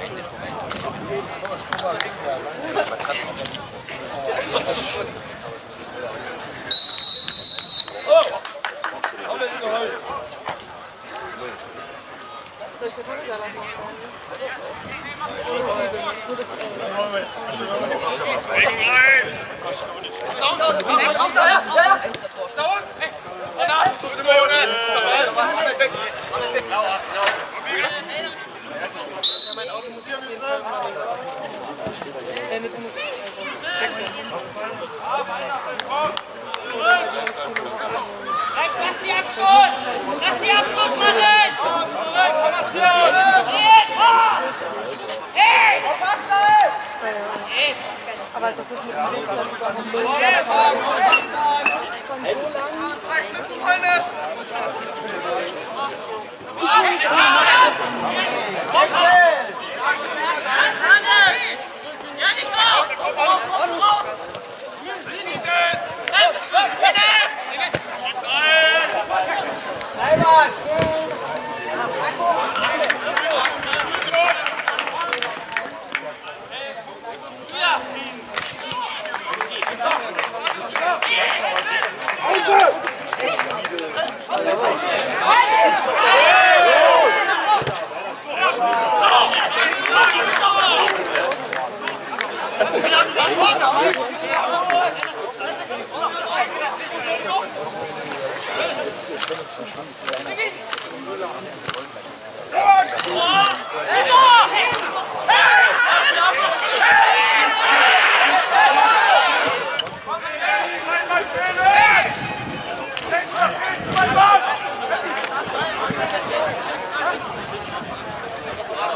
Thank you. Aber das ist von so lang.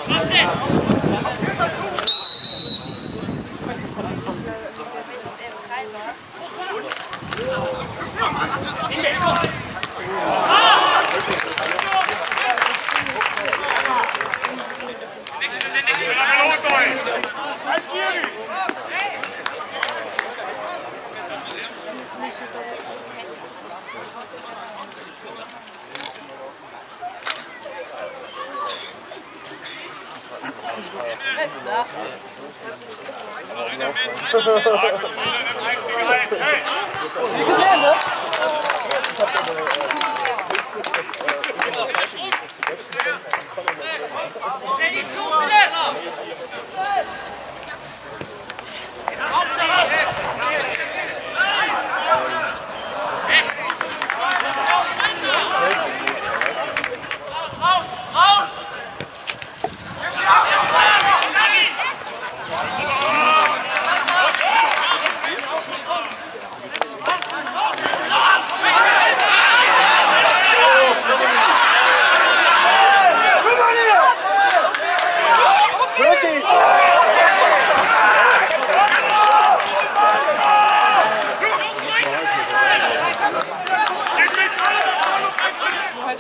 待って。Ready,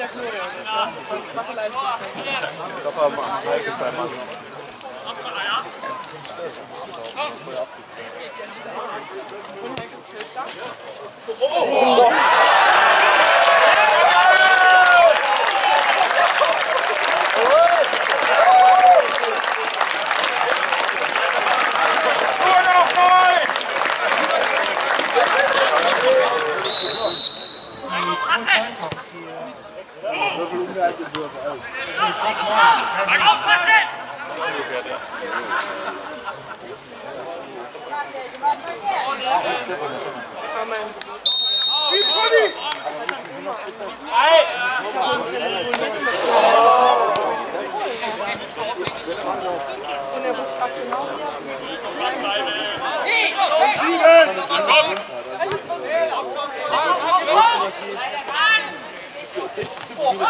Halt der Florian. zeichnet sowas aus. Aufpassen! Hey! Ja,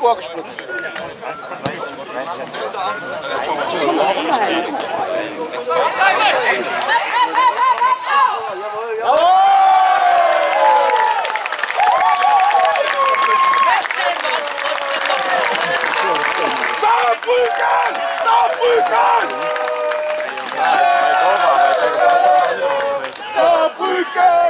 ins Ohr gespritzt? Saarbrücken! Saarbrücken! Saarbrücken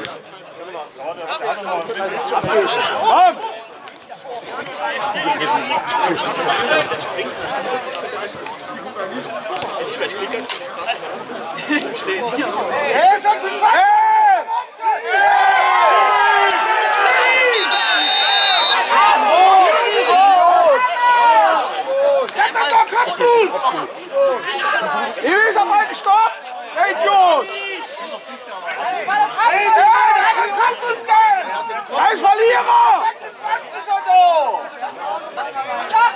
Komm! Hey, Schatz, hey! Hier ist am alten Stopp! Der Idiot! Hey, der kann Campus gehen! Scheiß Verlierer! 26 er da!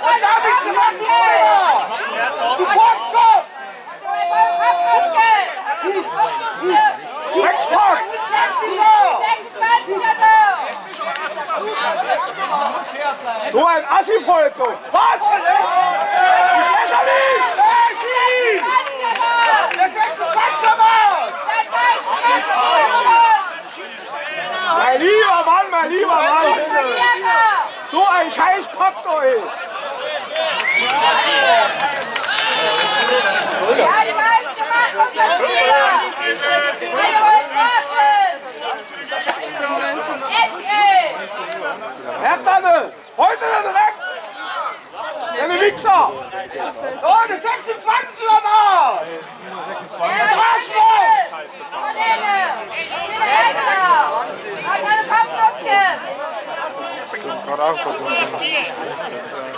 Und da hab ich's gemacht vorher! Du Volkskopf! Dreckspack! 26er! So ein Assi-Volk! Was? Ich lächerlich! Ihn? Der 26er war's! Mein lieber Mann, mein lieber Mann! So ein scheiß Pack, ey! Herdane! Heute direkt! Deine Wichser! So, der 26 er war's!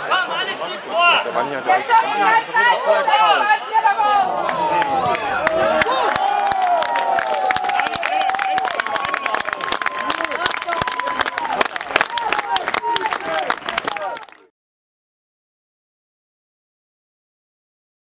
Komm, alles gut vor! Der Stopp, die ganze Zeit, der Mann, hier,